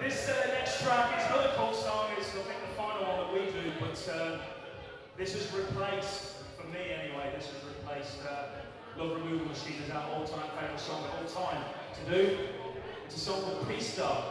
This uh, next track is another cool song. It's I think the final one that we do, but uh, this has replaced, for me anyway, this has replaced uh, Love Removal Machine as our all-time favourite song of all time to do. It's a song called Peace Star.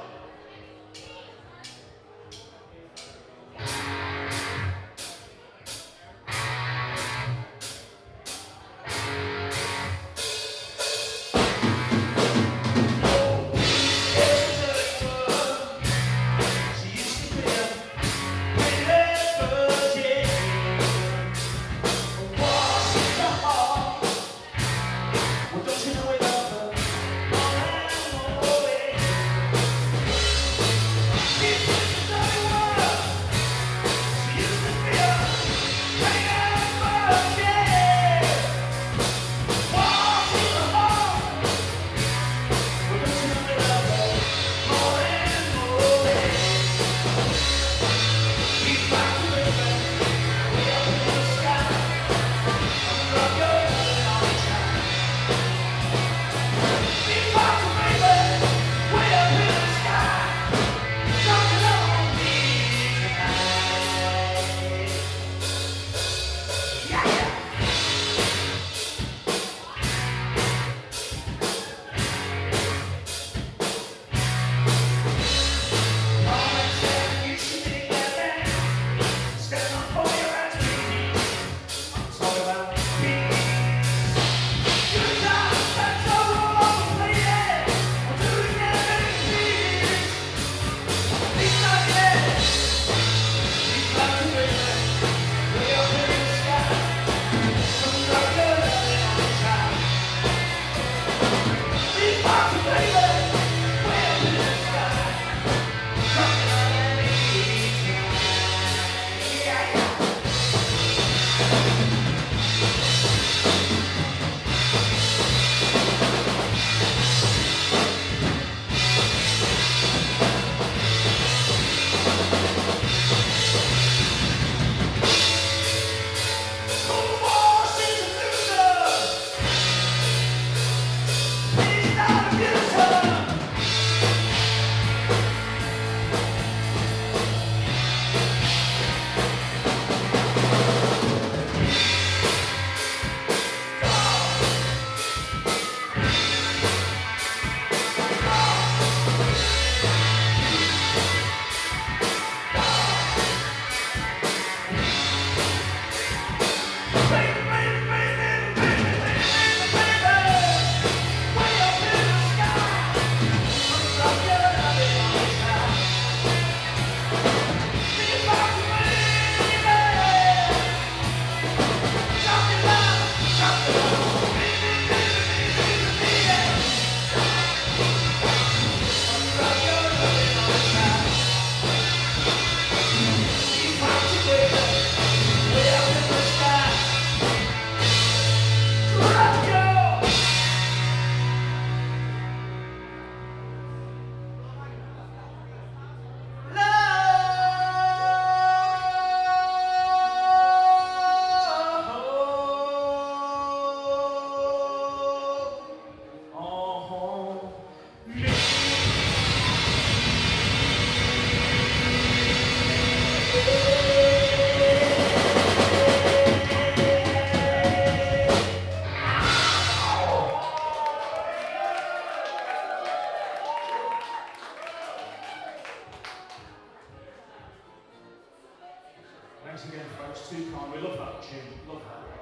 Thanks again, folks. Too kind. We love that tune. Love that.